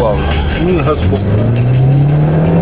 плавно. Ну, на сколько?